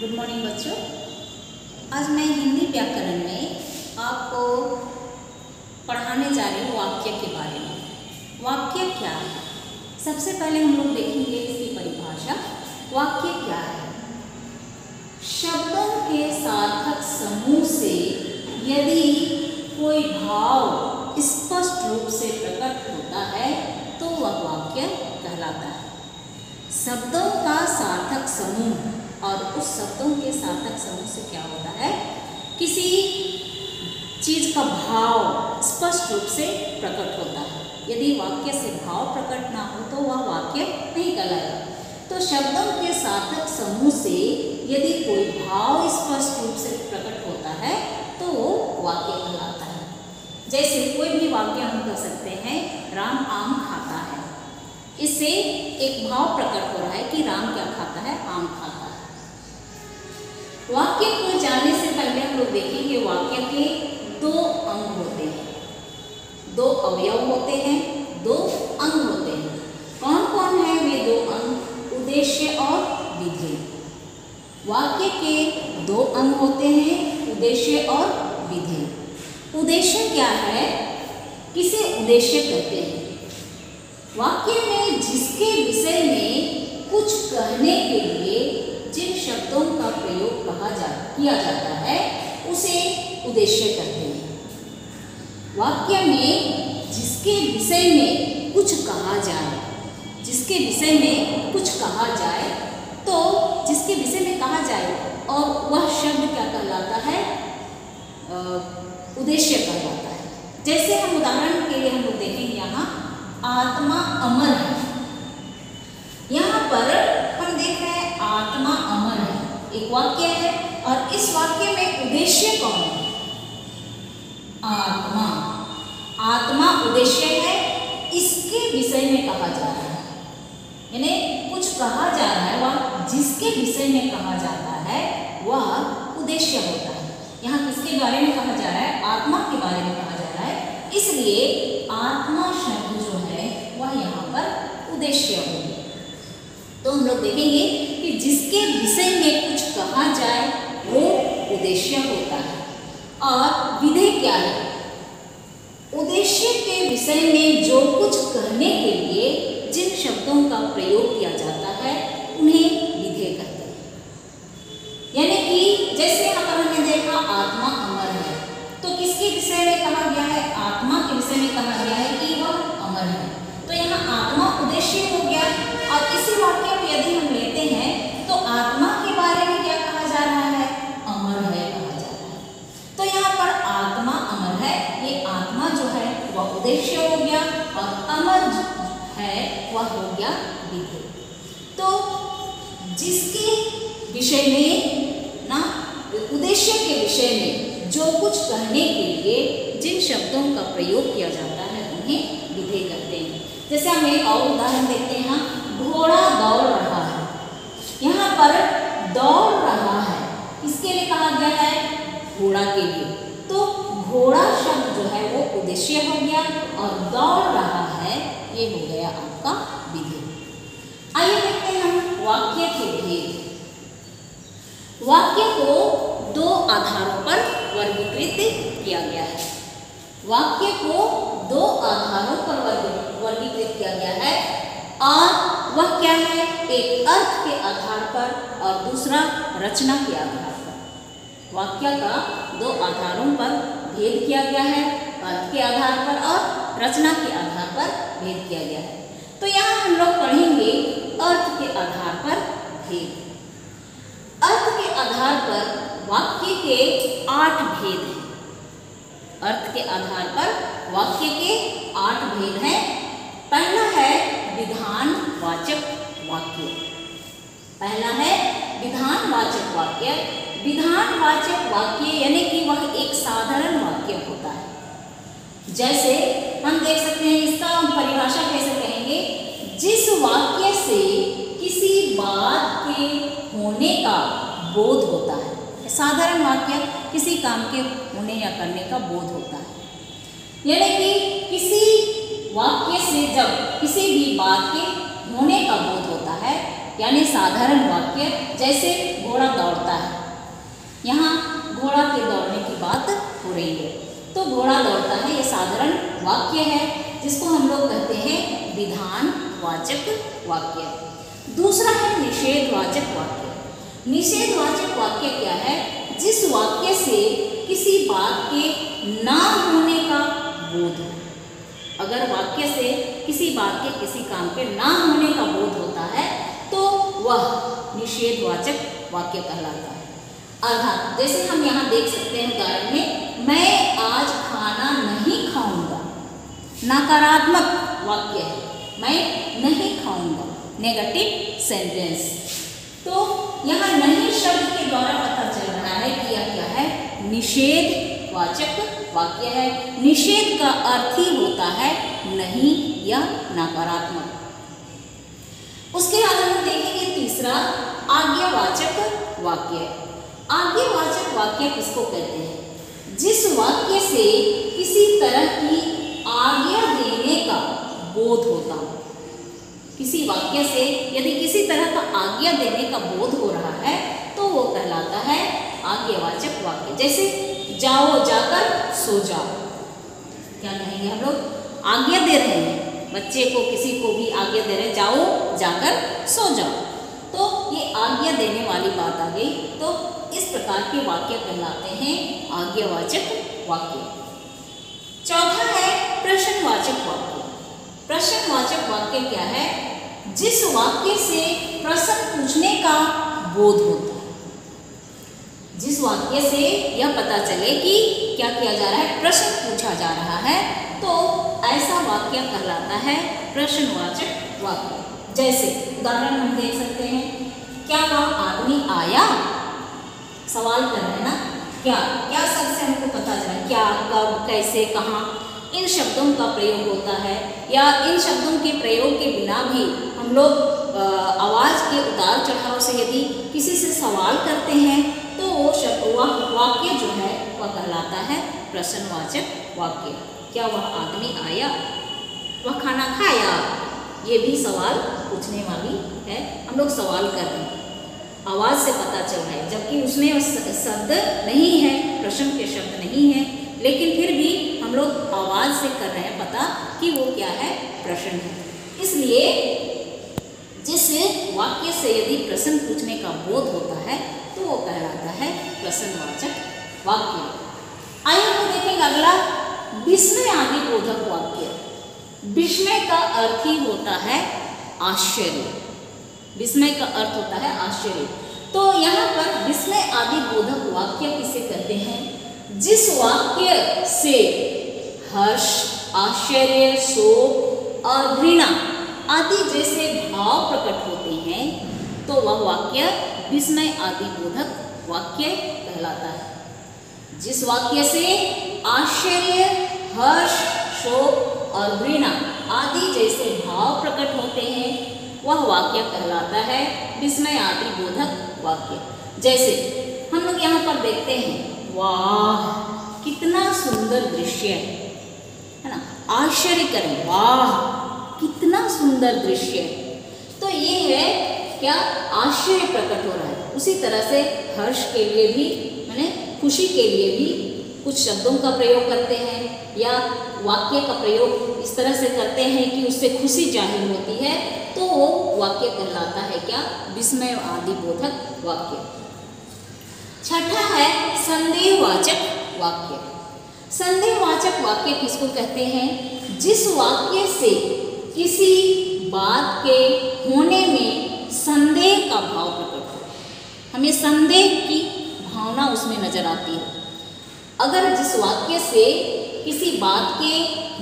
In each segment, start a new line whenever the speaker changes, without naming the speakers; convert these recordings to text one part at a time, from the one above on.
Good morning बच्चों। आज मैं हिंदी व्याकरण में आपको पढ़ाने जा रही हूँ वाक्य के बारे में। वाक्य क्या है? सबसे पहले हम लोग देखेंगे इसकी परिभाषा। वाक्य क्या है? शब्दों के सार्थक समूह से यदि कोई भाव स्पष्ट रूप से प्रकट होता है तो वह वाक्य कहलाता है। शब्दों का सार्थक समूह और उस शब्दों के सार्थक समूह से क्या होता है? किसी चीज़ का भाव स्पष्ट रूप से प्रकट होता है। यदि वाक्य से भाव प्रकट ना हो तो वह वाक्य नहीं कहलाएगा तो शब्दों के सार्थक समूह से यदि कोई भाव स्पष्ट रूप से प्रकट होता है तो वो वाक्य कहलाता है। जैसे कोई भी वाक्य हम कह सकते हैं, राम आम खाता है। इससे एक भाव प्रकट हो रहा है कि राम क्या खाता है? आम खाता है। वाक्य को जानने से पहले हम लोग देखेंगे वाक्य के दो अंग होते हैं। दो अवयव होते हैं, दो अंग होते हैं। कौन कौन है वे दो अंग? उद्देश्य और विधेय वाक्य के दो अंग होते हैं, उद्देश्य और विधेय उद्देश्य क्या है? किसे उद्देश्य कहते हैं? वाक्य में जिसके विषय में कुछ कहने के लिए जिन शब्दों का प्रयोग कहा जा किया जाता है, उसे उद्देश्य कहते हैं। वाक्य में जिसके विषय में कुछ कहा जाए, जिसके विषय में कुछ कहा जाए तो जिसके विषय में कहा जाए, और वह शब्द क्या कहलाता है? उद्देश्य कहलाता है। जैसे हम उदाहरण के लिए हम लोग देखेंगे यहाँ, आत्मा अमर है यहाँ पर हम देख रहे हैं आत्मा अमर है एक वाक्य है और इस वाक्य में उद्देश्य कौन है? आत्मा। आत्मा उद्देश्य है, इसके विषय में कहा जा रहा है। यानी कुछ कहा जा रहा है, वह जिसके विषय में कहा जाता है, वह उद्देश्य होता है। यहाँ किसके बारे में कहा जा रहा है? आत्मा के बारे में कहा जा रहा है। इसलिए आत्मा शब्द जो है, वह यहाँ पर उद्देश्य हो तो हम लोग देखेंगे कि जिसके विषय में कुछ कहा जाए वो उद्देश्य होता है। और विधेय क्या है? उद्देश्य के विषय में जो कुछ कहने के लिए जिन शब्दों का प्रयोग किया जाता है, उन्हें विधेय कहते हैं। यानी कि जैसे पर हमने देखा आत्मा अमर है तो किसके विषय में कहा गया है? आत्मा के विषय में कहा गया है कि वह अमर है। तो यहाँ आत्मा उद्देश्य हो गया। और इसी वाक्य को यदि हम लेते हैं तो आत्मा के बारे में क्या कहा जा रहा है अमर है कहा जा रहा है तो यहाँ पर आत्मा अमर है ये आत्मा जो है वह उद्देश्य हो गया और अमर है, वह हो गया विधेय तो जिसके विषय में ना, उद्देश्य के विषय में जो कुछ कहने के लिए जिन शब्दों का प्रयोग किया जाता है, उन्हें विधेय कहते हैं। जैसे हम एक और उदाहरण देखते हैं घोड़ा दौड़ रहा है। यहाँ पर दौड़ रहा है। इसके लिए कहा गया है? घोड़ा के लिए। तो घोड़ा शब्द जो है वो उद्देश्य हो गया और दौड़ रहा है, ये हो गया आपका विधेय आइए देखते हैं हम वाक्य के भेद। वाक्य को दो आधारों पर वर्गीकृत किया गया है। वाक्य को दो आधारों पर वर्गीकृत किया गया है और वह क्या है? एक अर्थ के आधार पर और दूसरा रचना के आधार पर। वाक्य का दो आधारों पर भेद किया गया है अर्थ के आधार पर और रचना के आधार पर भेद किया गया है। तो यहाँ हम लोग पढ़ेंगे अर्थ के आधार पर भेद। अर्थ के आधार पर वाक्य के आठ भेद हैं। अर्थ के आधार पर वाक्य के आठ भेद हैं। पहला है विधान वाचक वाक्य। पहला है विधान वाचक वाक्य। विधान वाचक वाक्य यानी कि वह एक साधारण वाक्य होता है। जैसे हम देख सकते हैं, इसका हम परिभाषा कैसे कहेंगे? जिस वाक्य से किसी बात के होने का बोध होता है, साधारण वाक्य किसी काम के होने या करने का बोध होता है। यानी कि किसी वाक्य से जब किसी भी बात के होने का बोध होता है, यानी साधारण वाक्य जैसे घोड़ा दौड़ता है यहाँ घोड़ा के दौड़ने की बात हो रही है। तो घोड़ा दौड़ता है, ये साधारण वाक्य है, जिसको हम लोग कहते हैं विधान वाचक वाक्य। दूसरा है निषेधवाचक वाक्य। निषेधवाचक वाक्य क्या है? जिस वाक्य से किसी बात के ना होने का बोध हो। अगर वाक्य से किसी बात के किसी काम के ना होने का बोध होता है तो वह निषेधवाचक वाक्य कहलाता है। अर्थात जैसे हम यहाँ देख सकते हैं उदाहरण में, मैं आज खाना नहीं खाऊँगा। नकारात्मक वाक्य है। मैं नहीं खाऊँगा। नेगेटिव सेंटेंस तो यहाँ नहीं शब्द के द्वारा पता चल रहा है कि यह क्या है। निषेध वाचक वाक्य है। निषेध का अर्थ ही होता है नहीं या नकारात्मक। उसके बाद हम देखेंगे तीसरा आज्ञावाचक वाक्य। आज्ञावाचक वाक्य किसको कहते हैं? जिस वाक्य से किसी तरह की आज्ञा देने का बोध होता हो। किसी वाक्य से यदि किसी तरह का आज्ञा देने का बोध हो रहा है तो वो कहलाता है आज्ञावाचक वाक्य। जैसे, जाओ जाकर सो जाओ। क्या कहेंगे हम लोग? आज्ञा दे रहे हैं। बच्चे को, किसी को भी आज्ञा दे रहे हैं, जाओ जाकर सो जाओ। तो ये आज्ञा देने वाली बात आ गई। तो इस प्रकार के वाक्य कहलाते हैं आज्ञावाचक वाक्य। चौथा है प्रश्नवाचक वाक्य। प्रश्नवाचक वाक्य क्या है? जिस वाक्य से प्रश्न पूछने का बोध होता है। जिस वाक्य से यह पता चले कि क्या किया जा रहा है, प्रश्न पूछा जा रहा है तो ऐसा वाक्य कहलाता है प्रश्नवाचक वाक्य। जैसे, उदाहरण हम देख सकते हैं। क्या वह आदमी आया? सवाल कर रहे हैं ना? क्या क्या शब्द से हमको पता चला? क्या, कब, कैसे, कहाँ? इन शब्दों का प्रयोग होता है, या इन शब्दों के प्रयोग के बिना भी हम लोग आवाज़ के उतार चढ़ाव से यदि किसी से सवाल करते हैं तो वो शब्द वह वाक्य जो है, वह कहलाता है प्रश्नवाचक वाक्य। क्या वह आदमी आया? वह खाना खाया? ये भी सवाल पूछने वाली है। हम लोग सवाल कर रहे हैं। आवाज़ से पता चल रहा है, जबकि उसमें शब्द नहीं है, प्रश्न के शब्द नहीं है, लेकिन फिर भी हम लोग आवाज़ से कर रहे हैं पता कि वो क्या है, प्रश्न है। इसलिए जिस वाक्य से यदि प्रश्न पूछने का बोध होता है तो वो कहलाता है प्रश्नवाचक वाक्य। आइए हम देखेंगे अगला विस्मय आदि बोधक वाक्य। विस्मय का अर्थ ही होता है आश्चर्य। विस्मय का अर्थ होता है आश्चर्य। तो यहाँ पर विस्मय आदि बोधक वाक्य किसे कहते हैं? जिस वाक्य से हर्ष, आश्चर्य, शोक और घृणा आदि जैसे भाव प्रकट होते हैं तो वह वाक्य विस्मय आदि बोधक वाक्य कहलाता है। जिस वाक्य से आश्चर्य, हर्ष, शोक और घृणा आदि जैसे भाव प्रकट होते हैं, वह वाक्य कहलाता है विस्मय आदि बोधक वाक्य। जैसे, हम लोग यहाँ पर देखते हैं, वाह, कितना सुंदर दृश्य है है ना? आश्चर्य करें वाह, कितना सुंदर दृश्य है। तो ये है क्या आश्चर्य प्रकट हो रहा है। उसी तरह से हर्ष के लिए भी, मैंने खुशी के लिए भी कुछ शब्दों का प्रयोग करते हैं या वाक्य का प्रयोग इस तरह से करते हैं कि उससे खुशी ज़ाहिर होती है तो वो वाक्य कहलाता है क्या? विस्मय आदि बोधक वाक्य। छठा है संदेहवाचक वाक्य। संदेहवाचक वाक्य किसको कहते हैं? जिस वाक्य से किसी बात के होने में संदेह का भाव प्रकट हो। हमें संदेह की भावना उसमें नज़र आती है। अगर जिस वाक्य से किसी बात के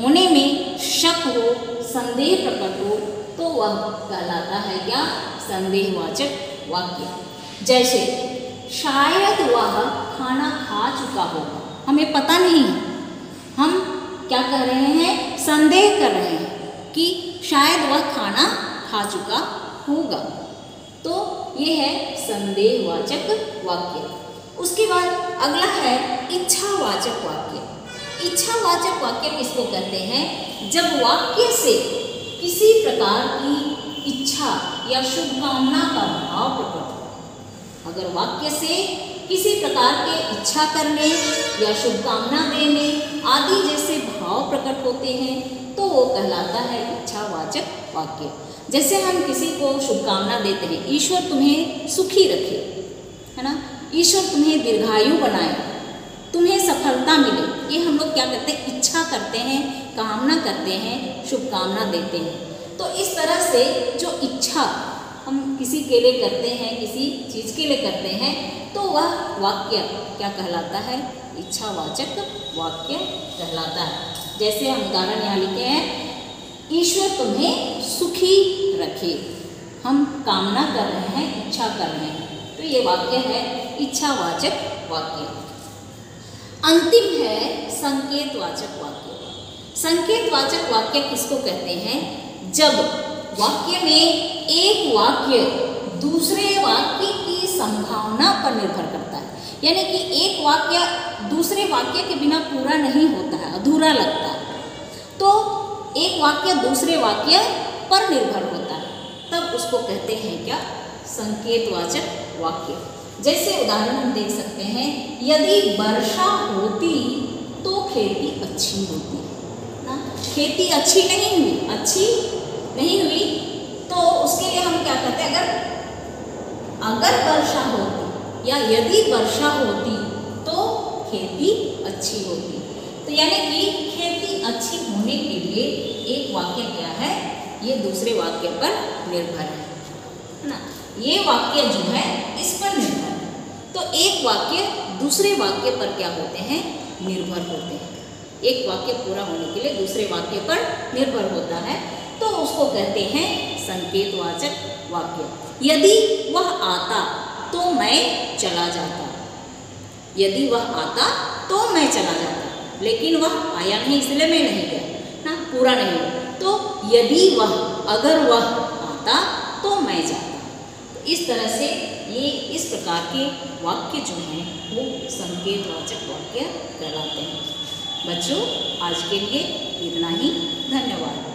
होने में शक हो, संदेह प्रकट हो तो वह कहलाता है क्या? संदेहवाचक वाक्य। जैसे, शायद वह खाना खा चुका होगा हमें पता नहीं। हम क्या कर रहे हैं? संदेह कर रहे हैं कि शायद वह खाना खा चुका होगा। तो ये है संदेहवाचक वाक्य। उसके बाद अगला है इच्छावाचक वाक्य। इच्छावाचक वाक्य किसको कहते हैं, जब वाक्य से किसी प्रकार की इच्छा या शुभकामना का भाव प्रकट हो, अगर वाक्य से किसी प्रकार के इच्छा करने या शुभकामना देने आदि जैसे भाव प्रकट होते हैं तो वो कहलाता है इच्छावाचक वाक्य। जैसे हम किसी को शुभकामना देते हैं, ईश्वर तुम्हें सुखी रखे, है ना? ईश्वर तुम्हें दीर्घायु बनाए तुम्हें सफलता मिले। ये हम लोग क्या करते हैं? इच्छा करते हैं, कामना करते हैं, शुभकामना देते हैं। तो इस तरह से जो इच्छा हम किसी के लिए करते हैं, किसी चीज़ के लिए करते हैं तो वह वाक्य क्या कहलाता है? इच्छावाचक वाक्य कहलाता है। जैसे हम उदाहरण यहाँ लिखे हैं, ईश्वर तुम्हें सुखी रखे। हम कामना कर रहे हैं, इच्छा कर रहे हैं। तो ये वाक्य है, इच्छावाचक वाक्य। अंतिम है संकेतवाचक वाक्य। संकेतवाचक वाक्य किसको कहते हैं? जब वाक्य में एक वाक्य दूसरे वाक्य की संभावना पर निर्भर करता है। यानी कि एक वाक्य दूसरे वाक्य के बिना पूरा नहीं होता है, अधूरा लगता है। तो एक वाक्य दूसरे वाक्य पर निर्भर होता है। तब उसको कहते हैं क्या? संकेतवाचक वाक्य। जैसे उदाहरण हम देख सकते हैं, यदि वर्षा होती तो खेती अच्छी होती, ना? खेती अच्छी नहीं हुई, अच्छी नहीं हुई तो उसके लिए हम क्या कहते हैं, अगर अगर वर्षा होती या यदि वर्षा होती तो खेती अच्छी होती। तो यानी कि खेती अच्छी होने के लिए एक वाक्य क्या है, ये दूसरे वाक्य पर निर्भर है, ना? ये वाक्य जो है, इस पर निर्भर तो एक वाक्य दूसरे वाक्य पर क्या होते हैं? निर्भर होते हैं। एक वाक्य पूरा होने के लिए दूसरे वाक्य पर निर्भर होता है। तो उसको कहते हैं संकेतवाचक वाक्य। यदि वह आता तो मैं चला जाता। यदि वह आता तो मैं चला जाता। लेकिन वह आया नहीं, इसलिए मैं नहीं गया। ना पूरा नहीं तो यदि वह, अगर वह आता तो मैं जाता। तो इस तरह से ये इस प्रकार के वाक्य जो हैं, वो संकेतवाचक वाक्य कहलाते हैं। बच्चों, आज के लिए इतना ही। धन्यवाद।